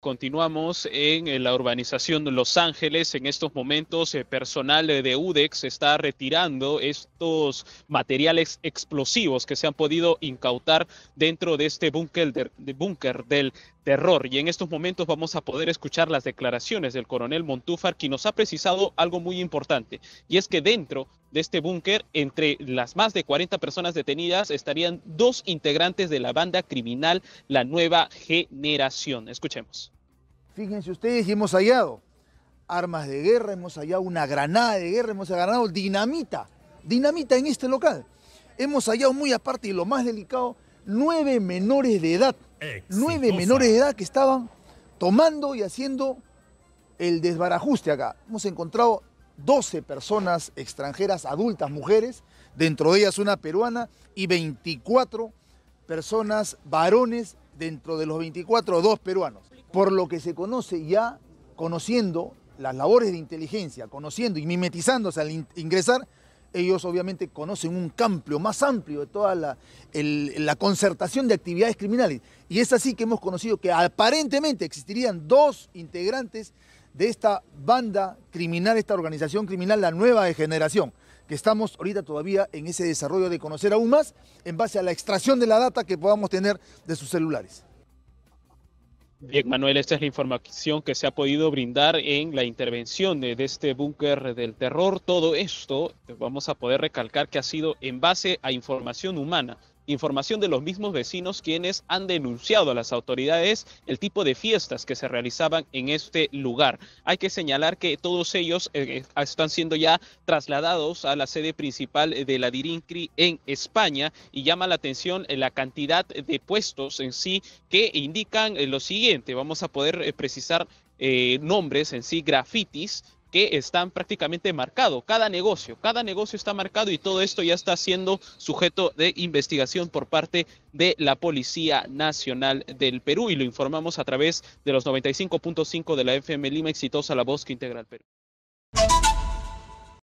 Continuamos en la urbanización de Los Ángeles. En estos momentos, el personal de UDEX está retirando estos materiales explosivos que se han podido incautar dentro de este búnker, de, búnker del terror. Y en estos momentos vamos a poder escuchar las declaraciones del coronel Montúfar, quien nos ha precisado algo muy importante, y es que dentro de este búnker, entre las más de 40 personas detenidas, estarían dos integrantes de la banda criminal La Nueva Generación. Escuchemos. Fíjense ustedes, hemos hallado armas de guerra, hemos hallado una granada de guerra, hemos hallado dinamita, dinamita en este local. Hemos hallado muy aparte y lo más delicado, nueve menores de edad nueve menores de edad que estaban tomando y haciendo el desbarajuste acá. Hemos encontrado 12 personas extranjeras, adultas, mujeres, dentro de ellas una peruana y 24 personas varones, dentro de los 24, dos peruanos. Por lo que se conoce ya, conociendo las labores de inteligencia, conociendo y mimetizándose al ingresar, ellos obviamente conocen un amplio, más amplio de toda la, la, concertación de actividades criminales. Y es así que hemos conocido que aparentemente existirían dos integrantes de esta banda criminal, esta organización criminal, la nueva generación, que estamos ahorita todavía en ese desarrollo de conocer aún más en base a la extracción de la data que podamos tener de sus celulares. Bien, Manuel, esta es la información que se ha podido brindar en la intervención de, este búnker del terror. Todo esto vamos a poder recalcar que ha sido en base a información humana información de los mismos vecinos quienes han denunciado a las autoridades el tipo de fiestas que se realizaban en este lugar. Hay que señalar que todos ellos eh, eh, están siendo ya trasladados a la sede principal de la Dirincri en España y llama la atención la cantidad de puestos en sí que indican lo siguiente. Vamos a poder precisar eh, nombres en sí, grafitis que están prácticamente marcados. Cada negocio, cada negocio está marcado y todo esto ya está siendo sujeto de investigación por parte de la Policía Nacional del Perú y lo informamos a través de los 95.5 de la FM Lima Exitosa, la voz que integra el Perú.